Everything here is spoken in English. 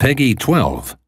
Peggy 12.